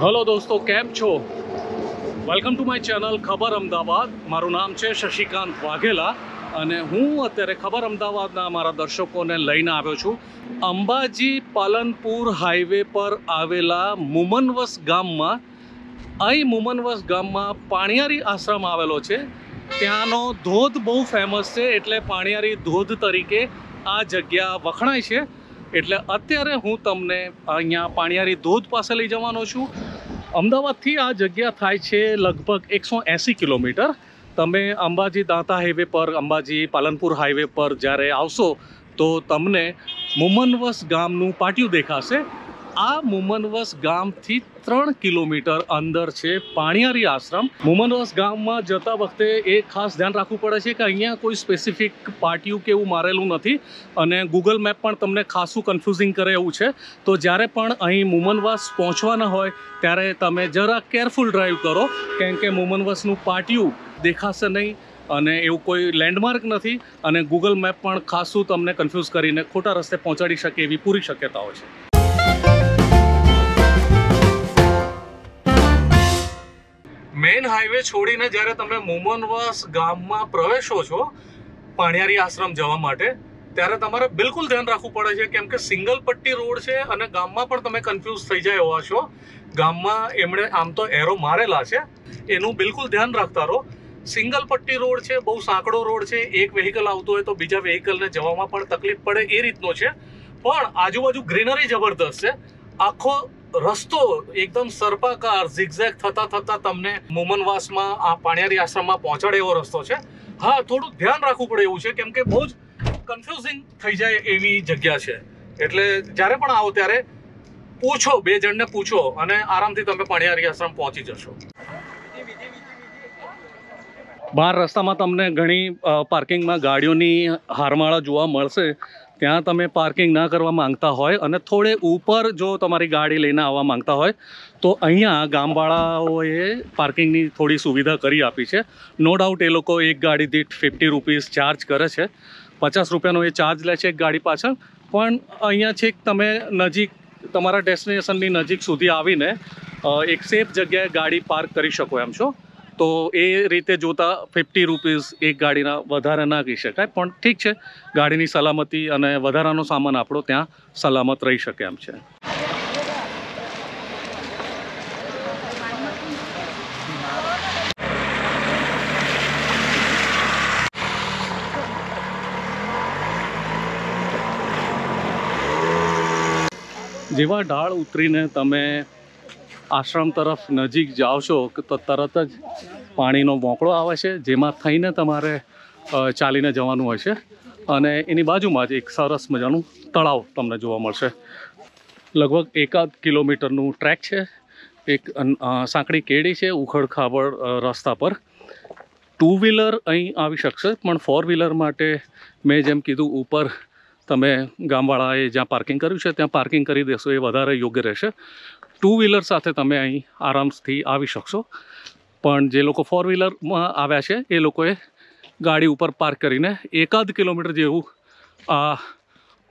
Hello દોસ્તો, કેમ છો? વેલકમ ટુ માય ચેનલ ખબર અમદાવાદ. મારું નામ છે શશિકાંત વાઘેલા અને હું અત્યારે ખબર અમદાવાદના મારા દર્શકોને લઈને આવ્યો છું. અંબાજી પાલનપુર હાઈવે પર આવેલા મુમનવસ ગામમાં, અહીં મુમનવસ ગામમાં પાણિયારી આશ્રમ આવેલો છે. ત્યાંનો ધોધ બહુ ફેમસ છે, એટલે પાણિયારી ધોધ તરીકે આ જગ્યા વખણાય છે. એટલે અત્યારે હું તમને અહીંયા પાણિયારી ધોધ પાસે લઈ જવાનો છું. અમદાવાદથી આ જગ્યા થાય છે લગભગ એકસો એંસી કિલોમીટર. તમે અંબાજી દાંતા હાઈવે પર, અંબાજી પાલનપુર હાઈવે પર જ્યારે આવશો તો તમને મુમનવસ ગામનું પાટિયું દેખાશે. આ મુમનવસ ગામથી ત્રણ કિલોમીટર અંદર છે પાણિયારી આશ્રમ. મુમનવસ ગામમાં જતા વખતે એ ખાસ ધ્યાન રાખવું પડે છે કે અહીંયા કોઈ સ્પેસિફિક પાટિયું કે એવું મારેલું નથી અને ગૂગલ મેપ પણ તમને ખાસું કન્ફ્યુઝિંગ કરે એવું છે. તો જ્યારે પણ અહીં મુમનવાસ પહોંચવાના હોય, ત્યારે તમે જરા કેરફુલ ડ્રાઈવ કરો, કેમ કે મુમનવાસનું પાટિયું દેખાશે નહીં અને એવું કોઈ લેન્ડમાર્ક નથી અને ગૂગલ મેપ પણ ખાસું તમને કન્ફ્યુઝ કરીને ખોટા રસ્તે પહોંચાડી શકે એવી પૂરી શક્યતાઓ છે. મેઇન હાઈવે છોડીને જ્યારે તમે મુમનવાસ ગામમાં પ્રવેશો છો પાણિયારી આશ્રમ જવા માટે, ત્યારે તમારે બિલકુલ ધ્યાન રાખવું પડે છે કેમ કે સિંગલ પટ્ટી રોડ છે અને ગામમાં પણ તમે કન્ફ્યુઝ થઈ જાય એવા છો. ગામમાં એમણે આમ તો એરો મારેલા છે. એનું બિલકુલ ધ્યાન રાખતા રહો. સિંગલ પટ્ટી રોડ છે, બહુ સાંકડો રોડ છે, એક વેહિકલ આવતો હોય તો બીજા વેહિકલને જવામાં પણ તકલીફ પડે એ રીતનો છે. પણ આજુબાજુ ગ્રીનરી જબરદસ્ત છે. આખો રસ્તો એકદમ સર્પાકાર ઝિગઝેગ થતા થતા તમને મુમનવાસમાં, આ પાણિયારી આશ્રમમાં પહોંચાડે એવો રસ્તો છે. હા થોડું ધ્યાન રાખવું પડે એવું છે, કેમ કે બહુ જ કન્ફ્યુઝિંગ થઈ જાય એવી જગ્યા છે. એટલે જ્યારે પણ આવો ત્યારે પૂછો, બે જણને પૂછો અને આરામથી તમે પાણિયારી આશ્રમ પહોંચી જશો. બહાર રસ્તામાં તમને ઘણી પાર્કિંગમાં ગાડીઓની હારમાળા જોવા મળશે. ત્યાં તમે પાર્કિંગ ન કરવા માંગતા હોય અને થોડે ઉપર જો તમારી ગાડી લઈને આવવા માંગતા હોય, તો અહીંયા ગામવાળાઓએ પાર્કિંગની થોડી સુવિધા કરી આપી છે. નો ડાઉટ એ લોકો એક ગાડી દીઠ ફિફ્ટી રૂપીસ ચાર્જ કરે છે. પચાસ રૂપિયાનો એ ચાર્જ લે છે એક ગાડી પાછળ. પણ અહીંયા છેક તમે નજીક, તમારા ડેસ્ટિનેશનની નજીક સુધી આવીને એક સેફ જગ્યાએ ગાડી પાર્ક કરી શકો એમ છો. તો એ રીતે જોતા ફિફ્ટી રૂપીઝ એક ગાડીના વધારે ના કહી શકાય, પણ ઠીક છે, ગાડીની સલામતી અને વધારાનો સામાન આપણો ત્યાં સલામત રહી શકે એમ છે. જેવા ઢાળ ઉતરીને તમે આશ્રમ તરફ નજીક જાઓ તો તરત જ પાણીનો મોકળો આવે છે, જેમાં થઈને તમારે ચાલીને જવાનું હોય છે. અને એની બાજુમાં જ એક સરસ મજાનું તળાવ તમને જોવા મળશે. લગભગ એકાદ કિલોમીટરનું ટ્રેક છે. એક સાંકડી કેડી છે, ઉખડ ખાબડ રસ્તા પર. ટુ વ્હીલર અહીં આવી શકશે, પણ ફોર વ્હીલર માટે મેં જેમ કીધું, ઉપર તમે ગામવાળાએ જ્યાં પાર્કિંગ કર્યું છે, ત્યાં પાર્કિંગ કરી દેશો એ વધારે યોગ્ય રહેશે. ટુ વ્હીલર સાથે તમે અહીં આરામથી આવી શકશો. પણ જે લોકો ફોર વ્હીલરમાં આવ્યા છે, એ લોકોએ ગાડી ઉપર પાર્ક કરીને એકાદ કિલોમીટર જેવું આ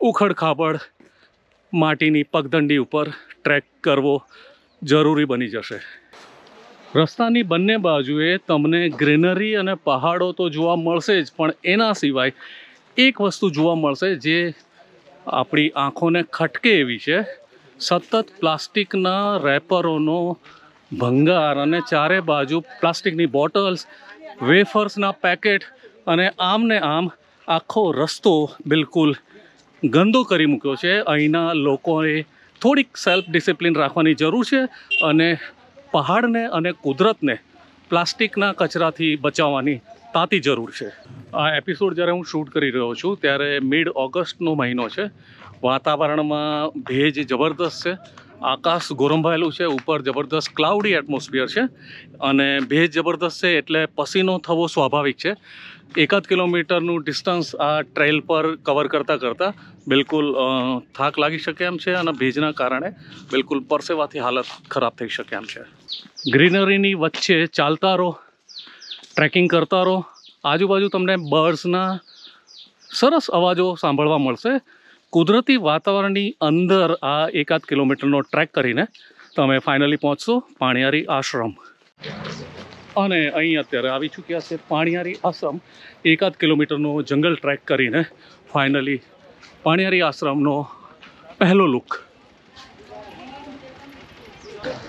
ઉખડ ખાબડ માટીની પગદંડી ઉપર ટ્રેક કરવો જરૂરી બની જશે. રસ્તાની બંને બાજુએ તમને ગ્રીનરી અને પહાડો તો જોવા મળશે જ, પણ એના સિવાય એક વસ્તુ જોવા મળશે જે આપણી આંખોને ખટકે એવી છે. સતત પ્લાસ્ટિકના રેપરોનો ભંગાર અને ચારે બાજુ પ્લાસ્ટિકની બોટલ્સ, વેફર્સના પેકેટ અને આમને આમ આખો રસ્તો બિલકુલ ગંદો કરી મૂક્યો છે. અહીંના લોકોએ થોડીક સેલ્ફ ડિસિપ્લિન રાખવાની જરૂર છે અને પહાડને અને કુદરતને પ્લાસ્ટિકના કચરાથી બચાવવાની તાતી જરૂર છે. આ એપિસોડ જ્યારે હું શૂટ કરી રહ્યો છું, ત્યારે મિડ ઓગસ્ટનો મહિનો છે. વાતાવરણમાં ભેજ જબરદસ્ત છે. આકાશ ગોરંભાયેલું છે. ઉપર જબરદસ્ત ક્લાઉડી એટમોસ્ફિયર છે. અને ભેજ જબરદસ્ત છે એટલે પસીનો થવો સ્વાભાવિક છે. એકાદ કિલોમીટરનું ડિસ્ટન્સ આ ટ્રેલ પર કવર કરતાં કરતાં બિલકુલ થાક લાગી શકે એમ છે અને ભેજના કારણે બિલકુલ પરસેવાથી હાલત ખરાબ થઈ શકે એમ છે. ગ્રીનરીની વચ્ચે ચાલતા રહો. ટ્રેકિંગ કરતા રહો. આજુબાજુ તમને બર્ડ્સના સરસ અવાજો સાંભળવા મળશે. કુદરતી વાતાવરણની અંદર આ એકાદ કિલોમીટરનો ટ્રેક કરીને તમે ફાઇનલી પહોંચશો પાણીયારી આશ્રમ. અને અહીં અત્યારે આવી ચૂક્યા છે પાણીયારી આશ્રમ. એકાદ કિલોમીટરનો જંગલ ટ્રેક કરીને ફાઇનલી પાણીયારી આશ્રમનો પહેલો લુક.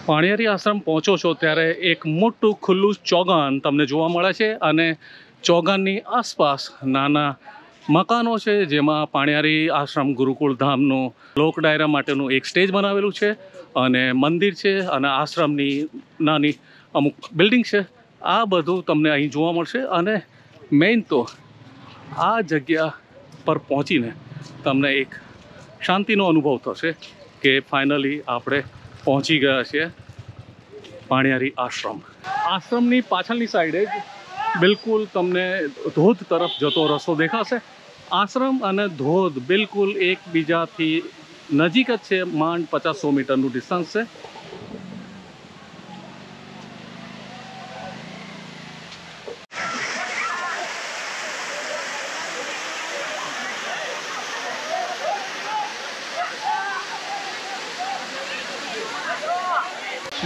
પાણીયારી આશ્રમ પહોંચો છો ત્યારે એક મોટું ખુલ્લું ચોગાન તમને જોવા મળે છે અને ચોગાનની આસપાસ નાના મકાનો છે જેમાં પાણીયારી આશ્રમ ગુરુકુળ ધામનું લોક ડાયરા માટેનું એક સ્ટેજ બનાવેલું છે અને મંદિર છે અને આશ્રમની નાની અમુક બિલ્ડિંગ છે. આ બધું તમને અહીં જોવા મળશે અને મેઇન તો આ જગ્યા પર પહોંચીને તમને એક શાંતિનો અનુભવ થશે કે ફાઇનલી આપણે પહોંચી ગયા છીએ પાણિયારી આશ્રમ. આશ્રમની પાછળની સાઈડે જ બિલકુલ તમને ધોધ તરફ જતો રસ્તો દેખાશે. આશ્રમ અને ધોધ બિલકુલ એકબીજાથી નજીક જ છે. માંડ પચાસો મીટરનું ડિસ્ટન્સ છે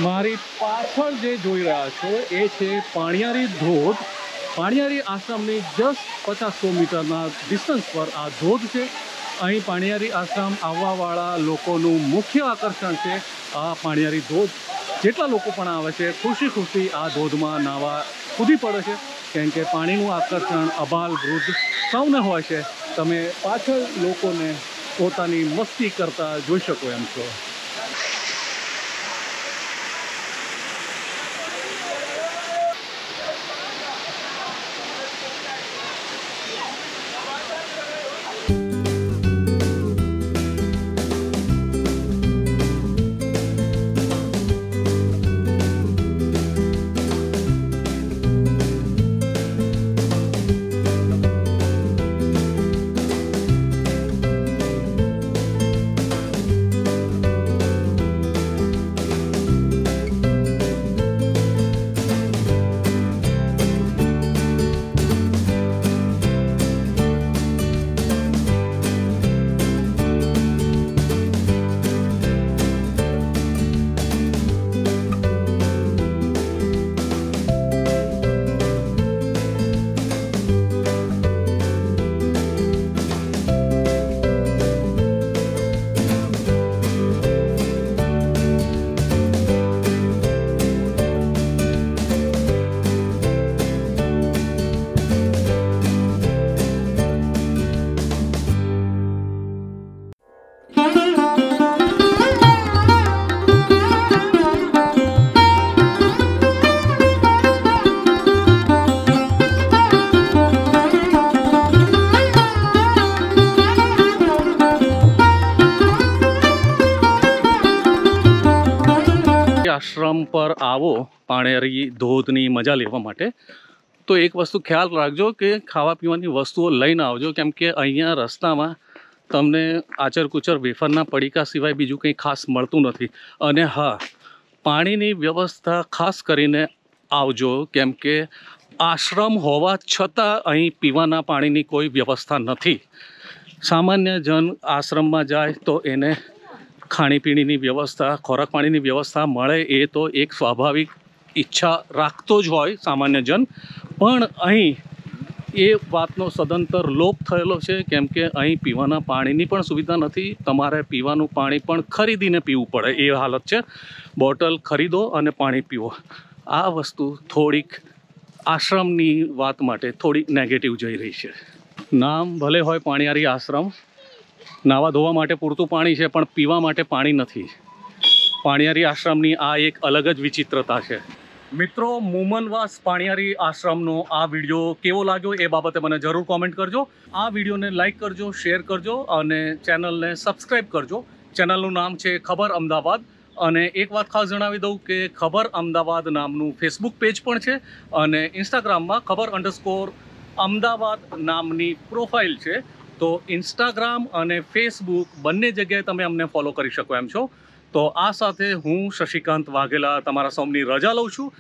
મારી પાછળ જે જોઈ રહ્યા છો, એ છે પાણિયારી ધોધ. પાણિયારી આશ્રમની જસ્ટ પચાસ સો મીટરના ડિસ્ટન્સ પર આ ધોધ છે. અહીં પાણિયારી આશ્રમ આવવાવાળા લોકોનું મુખ્ય આકર્ષણ છે આ પાણિયારી ધોધ. જેટલા લોકો પણ આવે છે ખુશી ખુશી આ ધોધમાં નાવા કૂદી પડે છે. કેમ કે પાણીનું આકર્ષણ અબાલ વૃદ્ધ સૌને હોય છે. તમે પાછળ લોકોને પોતાની મસ્તી કરતા જોઈ શકો એમ છો. આશ્રમ પર આવો પાણેરી ધોધની મજા લેવા માટે. તો એક વસ્તુ ખ્યાલ રાખજો કે ખાવા પીવાની વસ્તુઓ લઈને આવજો, કેમ કે અહીંયા રસ્તામાં તમને આચર કુચર વેફરના પડીકા સિવાય બીજું કંઈ ખાસ મળતું નથી. અને હા, પાણીની વ્યવસ્થા ખાસ કરીને આવજો, કેમ કે આશ્રમ હોવા છતાં અહીં પીવાના પાણીની કોઈ વ્યવસ્થા નથી. સામાન્ય જન આશ્રમમાં જાય તો એને ખાણીપીણીની વ્યવસ્થા, ખોરાક પાણીની વ્યવસ્થા મળે એ તો એક સ્વાભાવિક ઈચ્છા રાખતો જ હોય સામાન્ય જન પણ અહીં એ વાતનો સદંતર લોપ થયેલો છે, કેમ કે અહીં પીવાના પાણીની પણ સુવિધા નથી. તમારે પીવાનું પાણી પણ ખરીદીને પીવું પડે એ હાલત છે. બોટલ ખરીદો અને પાણી પીવો. આ વસ્તુ થોડીક આશ્રમની વાત માટે થોડીક નેગેટિવ જઈ રહી છે. નામ ભલે હોય પાણીયારી આશ્રમ નાવા ધોવા માટે પૂરતું પાણી છે, પણ પીવા માટે પાણી નથી. પાણિયારી આશ્રમની આ એક અલગ જ વિચિત્રતા છે. મિત્રો, મુમનવાસ પાણિયારી આશ્રમનો આ વીડિયો કેવો લાગ્યો એ બાબતે મને જરૂર કોમેન્ટ કરજો. આ વિડીયોને લાઇક કરજો શેર કરજો અને ચેનલને સબસ્ક્રાઈબ કરજો. ચેનલનું નામ છે ખબર અમદાવાદ અને એક વાત ખાસ જણાવી દઉં કે ખબર અમદાવાદ નામનું ફેસબુક પેજ પણ છે અને ઇન્સ્ટાગ્રામમાં ખબર અંડરસ્કોર અમદાવાદ નામની પ્રોફાઇલ છે. તો ઇન્સ્ટાગ્રામ અને ફેસબુક બંને જગ્યાએ તમે અમને ફોલો કરી શકો એમ છો. તો આ સાથે હું શશિકાંત વાઘેલા તમારા સૌની રજા લઉં છું.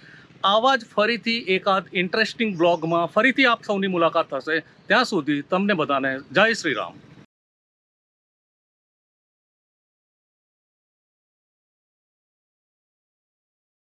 આવા જ ફરીથી એકાદ ઇન્ટરેસ્ટિંગ બ્લોગમાં ફરીથી આપ સૌની મુલાકાત થશે. ત્યાં સુધી તમને બધાને જય શ્રી રામ.